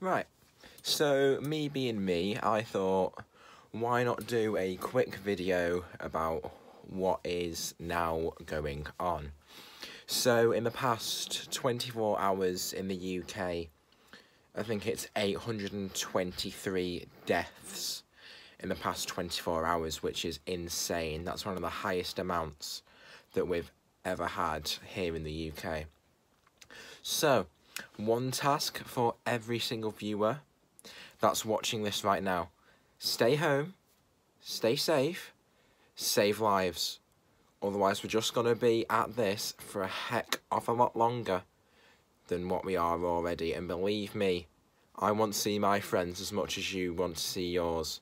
Right, so me being me, I thought, why not do a quick video about what is now going on. So, in the past 24 hours in the UK, I think it's 823 deaths in the past 24 hours, which is insane. That's one of the highest amounts that we've ever had here in the UK. So, one task for every single viewer that's watching this right now. Stay home, stay safe, save lives. Otherwise, we're just going to be at this for a heck of a lot longer than what we are already. And believe me, I want to see my friends as much as you want to see yours.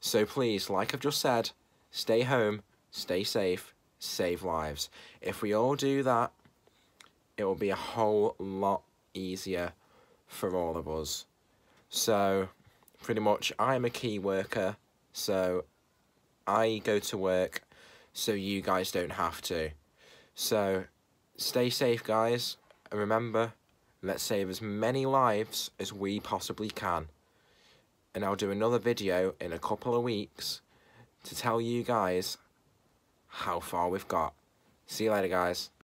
So please, like I've just said, stay home, stay safe, save lives. If we all do that, it will be a whole lot easier for all of us. So, pretty much, I'm a key worker, so I go to work so you guys don't have to. So, stay safe, guys, and remember, let's save as many lives as we possibly can. And I'll do another video in a couple of weeks to tell you guys how far we've got. See you later, guys.